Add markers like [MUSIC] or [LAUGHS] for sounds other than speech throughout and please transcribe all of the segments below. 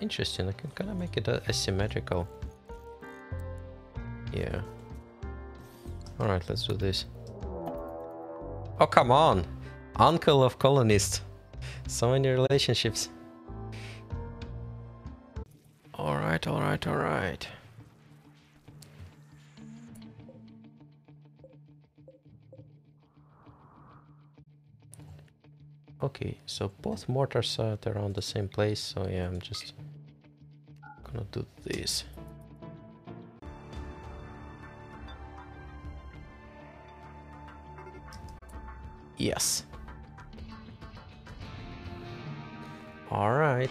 interesting. I can kind of make it asymmetrical. Yeah. Alright, let's do this. Oh, come on! Uncle of colonist. So many relationships. Alright, alright, alright. Okay, so both mortars are at around the same place, so yeah, I'm just gonna do this. Yes. All right.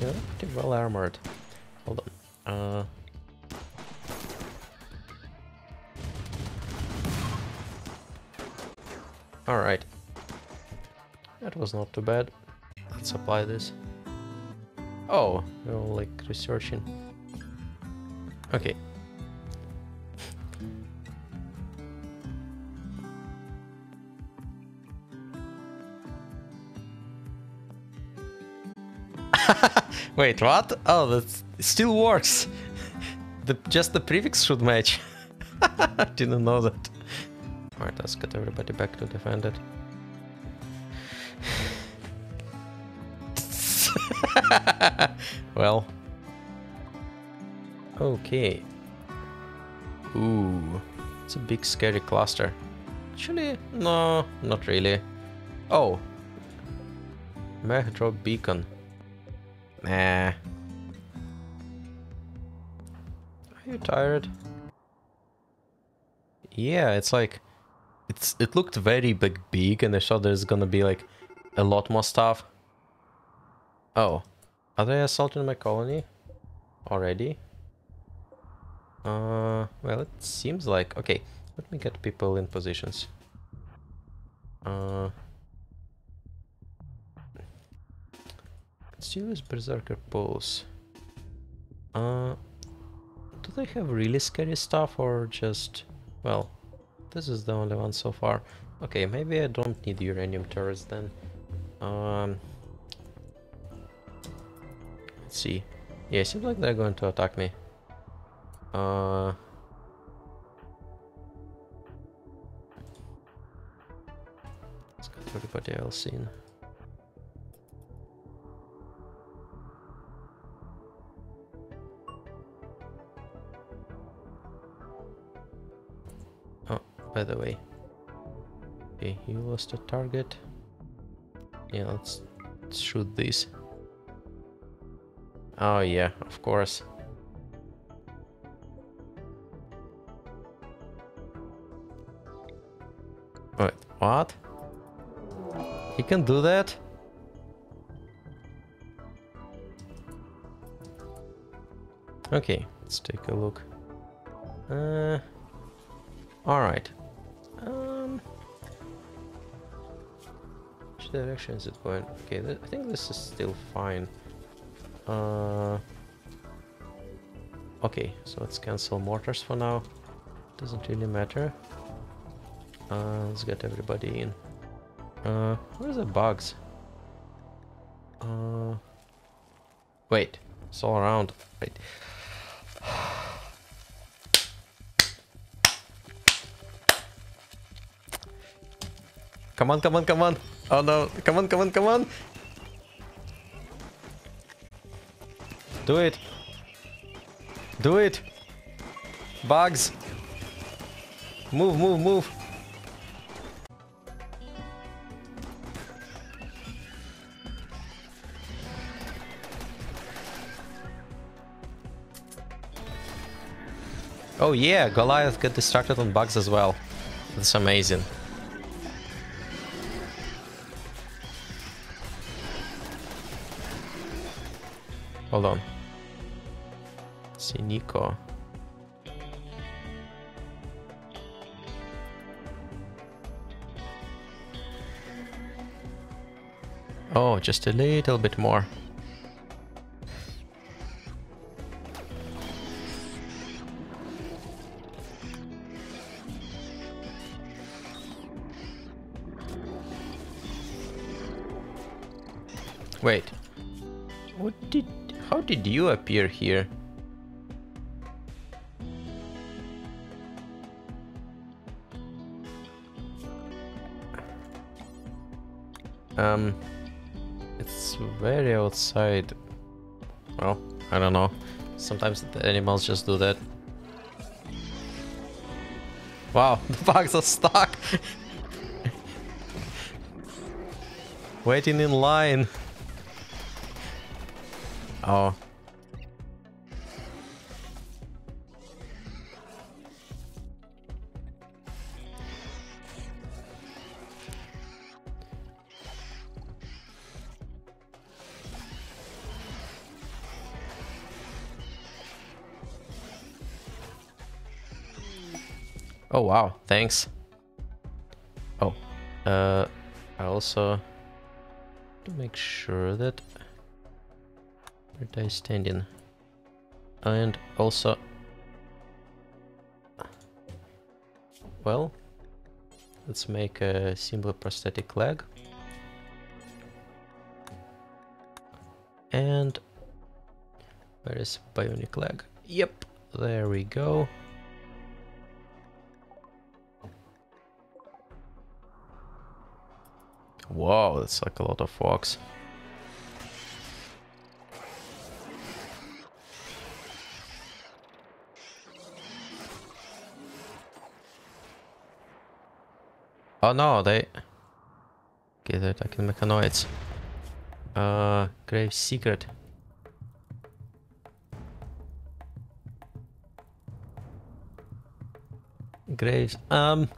Yeah, pretty well armored. Hold on. Uh. All right. That was not too bad. Let's apply this. Oh, all like researching. [LAUGHS] Wait, what? Oh, that still works. The just the prefix should match. [LAUGHS] Didn't know that. Alright, let's get everybody back to defend it. [LAUGHS] well. Okay. Ooh. It's a big scary cluster. Actually, no, not really. Oh. Mech beacon. Nah. Are you tired? Yeah, it's like it's it looked very big big and I thought there's gonna be like a lot more stuff. Oh. Are they assaulting my colony? Already? Uh well it seems like okay, let me get people in positions. Uh Let's use Berserker Pulse. Uh, do they have really scary stuff or just... Well, this is the only one so far. Okay, maybe I don't need uranium turrets then. Um, let's see. Yeah, it seems like they're going to attack me. Uh... Let's get everybody else in. By the way. Okay, you lost a target. Yeah, let's, let's shoot this. Oh yeah, of course. Wait, what? He can do that? Okay, let's take a look. Uh, Alright. Um, which direction is it going? Okay, I think this is still fine. Uh, okay, so let's cancel mortars for now. Doesn't really matter. Uh, let's get everybody in. Uh, where's the bugs? Uh, wait, it's all around. Wait. Come on, come on, come on. Oh no, come on, come on, come on. Do it. Do it. Bugs. Move, move, move. Oh yeah, Goliath got distracted on bugs as well. That's amazing. Hold on. See Nico. Oh, just a little bit more. How did you appear here? Um... It's very outside. Well, I don't know. Sometimes the animals just do that. Wow, [LAUGHS] the bugs are stuck! [LAUGHS] Waiting in line. Oh. Oh wow, thanks. Oh, uh, I also to make sure that where I standing. And also well let's make a simple prosthetic leg. And where is bionic leg. Yep there we go. Wow, that's like a lot of walks. Oh no, they... Okay, they're attacking mechanoids. Uh, Grave Secret. Graves. Um,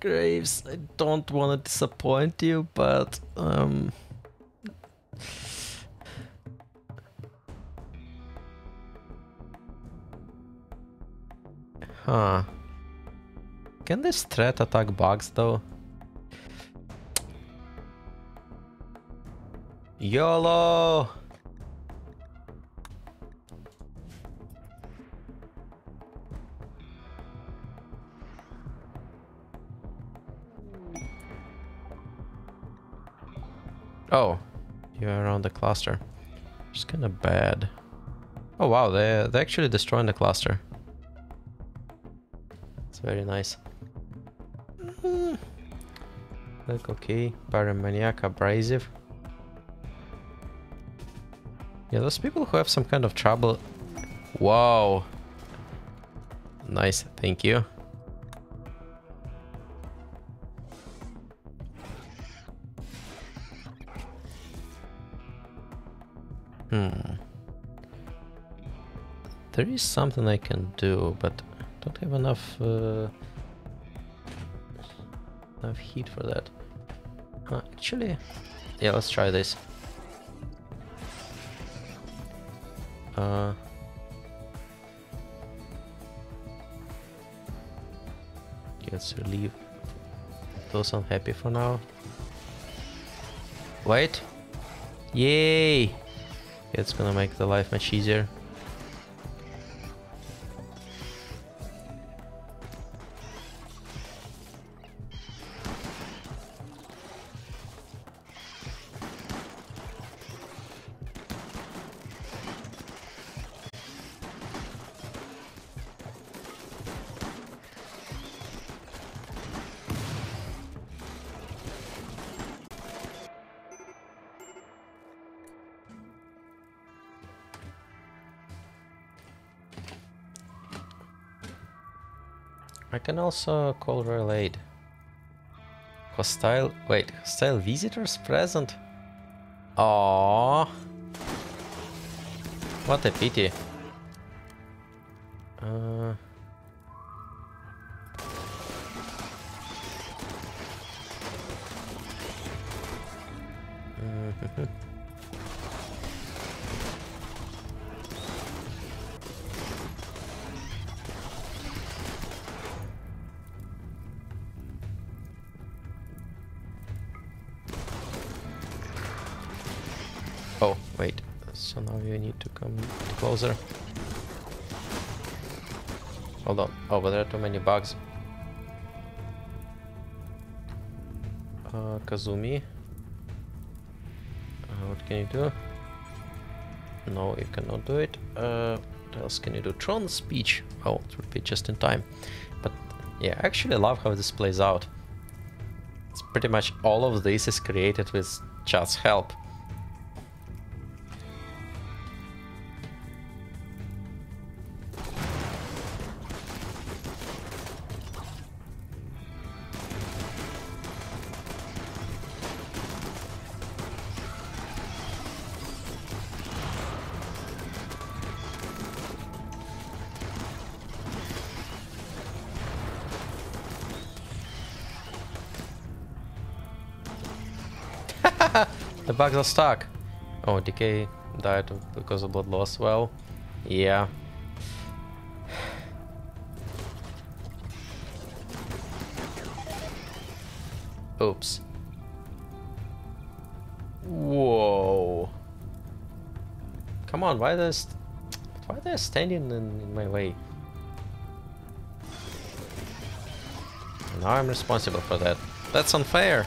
Graves, I don't want to disappoint you, but um Huh. Can this threat attack bugs though? YOLO! Oh, you're around the cluster. It's kind of bad. Oh wow, they they actually destroying the cluster. It's very nice. Okay, Pyromaniac, abrasive. Yeah, those people who have some kind of trouble. Wow. Nice, thank you. Hmm. There is something I can do, but I don't have enough uh, enough heat for that. Actually, yeah, let's try this. Uh, let's relieve those unhappy for now. Wait. Yay! It's gonna make the life much easier. I can also call Royal Aid. Hostile... Wait, hostile visitors present? Aww. What a pity. Uh... [LAUGHS] [LAUGHS] Oh, wait. So now you need to come closer. Hold on. Oh, but there are too many bugs. Uh, Kazumi. Uh, what can you do? No, you cannot do it. Uh, what else can you do? Throne speech. Oh, it would be just in time. But yeah, I actually love how this plays out. It's pretty much all of this is created with chat's help. [LAUGHS] The bugs are stuck. Oh, Decay died because of blood loss. Well, yeah. Oops. Whoa. Come on, why this? Why they standing in, in my way? Now I'm responsible for that. That's unfair.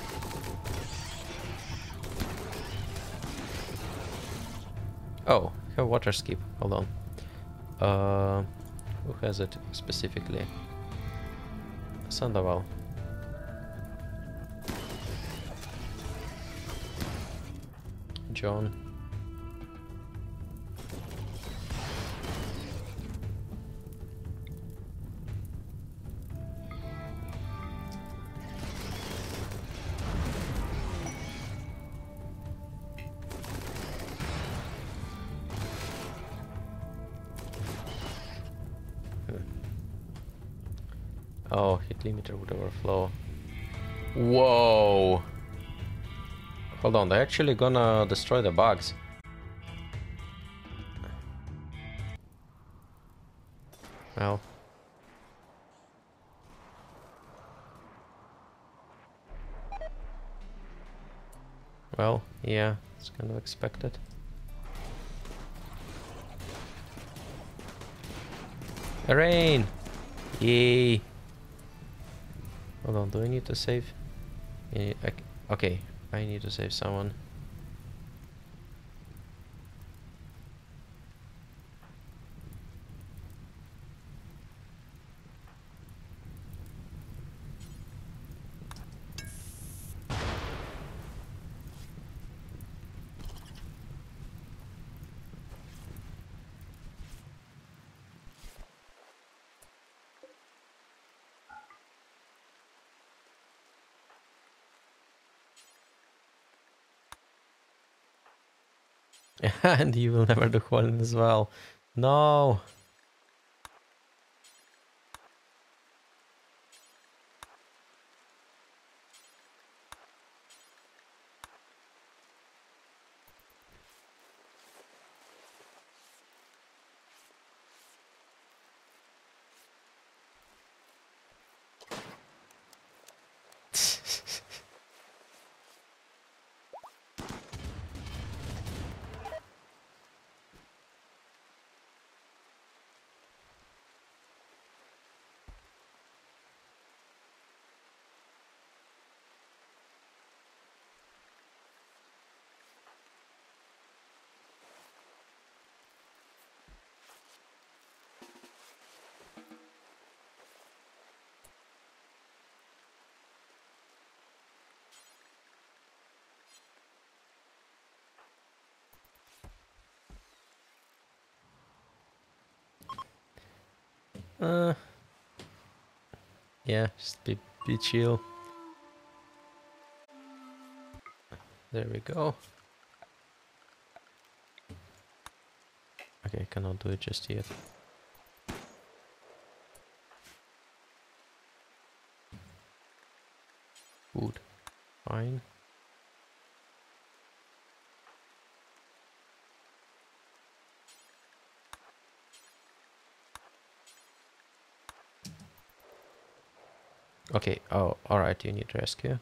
Oh, have water skip. Hold on. Uh, who has it specifically? Sandoval. John. Oh, heat limiter would overflow. Whoa! Hold on, they're actually gonna destroy the bugs. Well. Well, yeah, it's kind of expected. Rain! Yay! Hold on, do I need to save? Yeah, okay, I need to save someone. [LAUGHS] and you will never do Huolin as well. No. Uh, yeah, just be, be chill. There we go. Okay, I cannot do it just yet. Food. Fine. Okay, oh, alright, you need rescue.